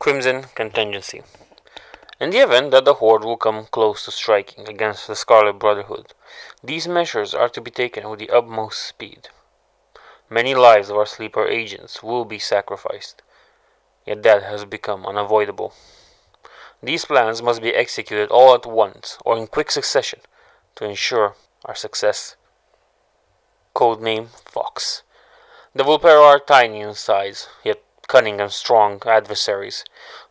Crimson Contingency. In the event that the Horde will come close to striking against the Scarlet Brotherhood, these measures are to be taken with the utmost speed. Many lives of our sleeper agents will be sacrificed, yet that has become unavoidable. These plans must be executed all at once or in quick succession to ensure our success. Codename Fox. The Vulpera are tiny in size, yet cunning and strong adversaries.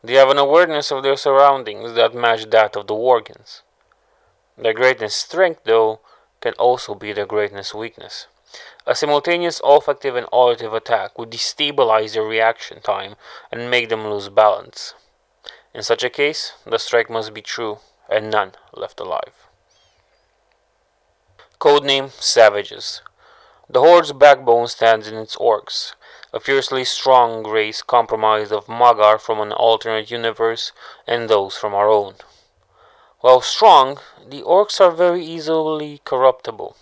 They have an awareness of their surroundings that match that of the Worgens. Their greatest strength, though, can also be their greatest weakness. A simultaneous olfactive and auditive attack would destabilize their reaction time and make them lose balance. In such a case, the strike must be true and none left alive. Codename Savages. The Horde's backbone stands in its orcs, a fiercely strong race comprised of Mag'har from an alternate universe and those from our own. While strong, the orcs are very easily corruptible.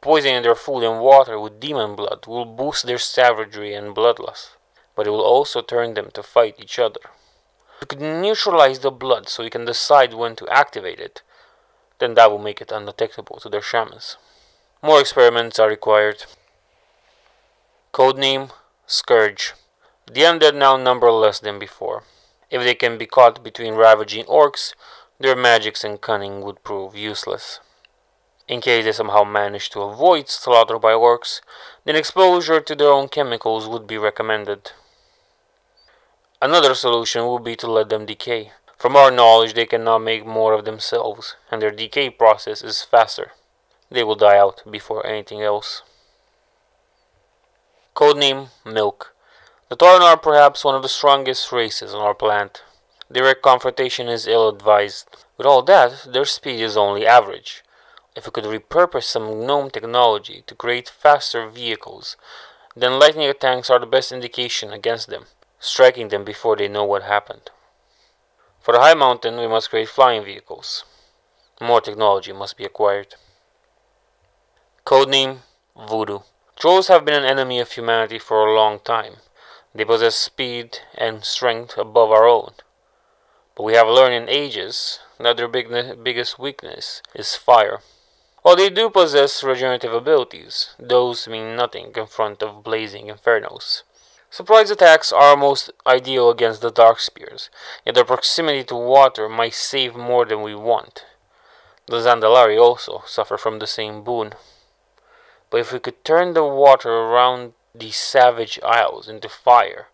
Poisoning their food and water with demon blood will boost their savagery and bloodlust, but it will also turn them to fight each other. You could neutralize the blood so you can decide when to activate it, then that will make it undetectable to their shamans. More experiments are required. Codename Scourge. The undead now number less than before. If they can be caught between ravaging orcs, their magics and cunning would prove useless. In case they somehow manage to avoid slaughter by orcs, then exposure to their own chemicals would be recommended. Another solution would be to let them decay. From our knowledge, they cannot make more of themselves, and their decay process is faster. They will die out before anything else. Codename Milk. The Tauren are perhaps one of the strongest races on our planet. Direct confrontation is ill advised. With all that, their speed is only average. If we could repurpose some gnome technology to create faster vehicles, then lightning attacks are the best indication against them, striking them before they know what happened. For the Highmountain, we must create flying vehicles. More technology must be acquired. Codename Voodoo. Trolls have been an enemy of humanity for a long time. They possess speed and strength above our own. But we have learned in ages that their big, biggest weakness is fire. While they do possess regenerative abilities, those mean nothing in front of blazing infernos. Surprise attacks are most ideal against the Darkspears, yet their proximity to water might save more than we want. The Zandalari also suffer from the same boon. But if we could turn the water around these savage isles into fire,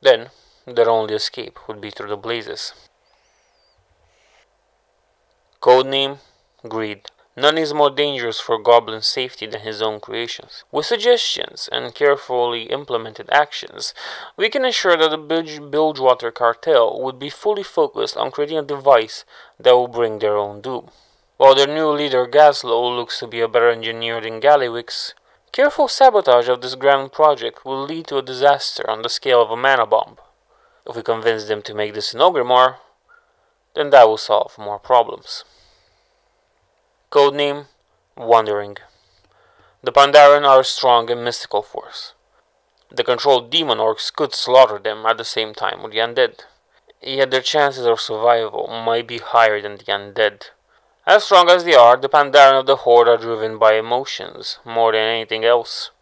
then their only escape would be through the blazes. Codename Greed. None is more dangerous for Goblin's safety than his own creations. With suggestions and carefully implemented actions, we can ensure that the Bilgewater cartel would be fully focused on creating a device that will bring their own doom. While their new leader Gazlowe looks to be a better engineer than Gallywix, careful sabotage of this grand project will lead to a disaster on the scale of a mana bomb. If we convince them to make this an Orgrimmar, then that will solve more problems. Codename Wandering. The Pandaren are a strong and mystical force. The controlled demon orcs could slaughter them at the same time with the undead, yet their chances of survival might be higher than the undead. As strong as they are, the Pandaren of the Horde are driven by emotions more than anything else.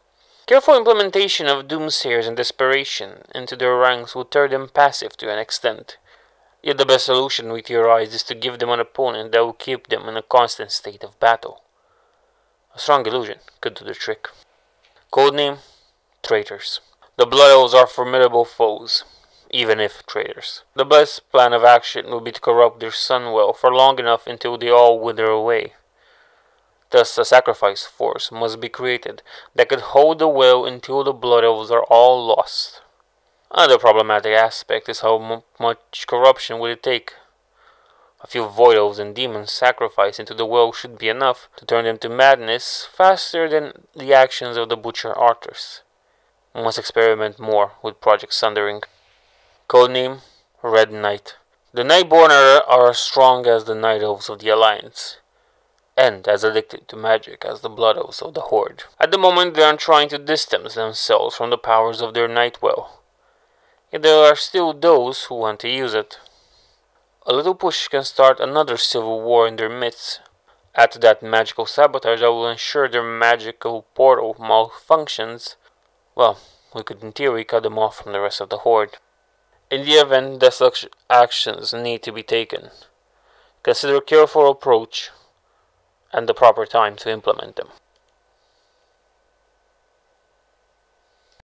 Careful implementation of doomsayers and desperation into their ranks will turn them passive to an extent. Yet the best solution we theorize is to give them an opponent that will keep them in a constant state of battle. A strong illusion could do the trick. Codename Traitors. The Blood Elves are formidable foes, even if traitors. The best plan of action would be to corrupt their sunwell for long enough until they all wither away. Thus, a sacrifice force must be created that could hold the well until the Blood Elves are all lost. Another problematic aspect is how much corruption will it take. A few void elves and demons sacrificed into the well should be enough to turn them to madness faster than the actions of the butcher archers. We must experiment more with Project Sundering. Codename Red Knight. The Nightborne are, as strong as the Night Elves of the Alliance, and as addicted to magic as the Blood Elves of the Horde. At the moment, they are trying to distance themselves from the powers of their Nightwell Yet there are still those who want to use it. A little push can start another civil war in their midst. Add that magical sabotage that will ensure their magical portal malfunctions. Well, we could in theory cut them off from the rest of the Horde. In the event that such actions need to be taken, consider a careful approach and the proper time to implement them.